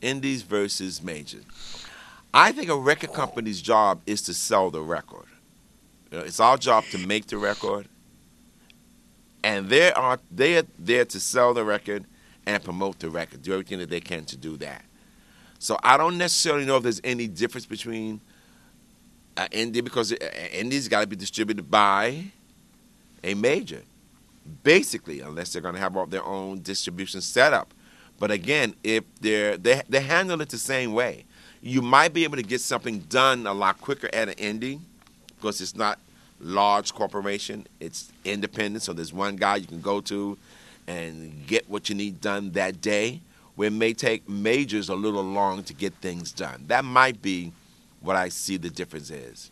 indies versus majors. I think a record company's job is to sell the record. You know, it's our job to make the record, and they are they are there to sell the record and promote the record. Do everything that they can to do that. So I don't necessarily know if there's any difference between uh, indie because uh, indie's got to be distributed by a major, basically, unless they're going to have all their own distribution setup. But again, if they're they they handle it the same way, you might be able to get something done a lot quicker at an indie because it's not large corporation; it's independent. So there's one guy you can go to and get what you need done that day. Where it may take majors a little long to get things done. That might be what I see the difference is.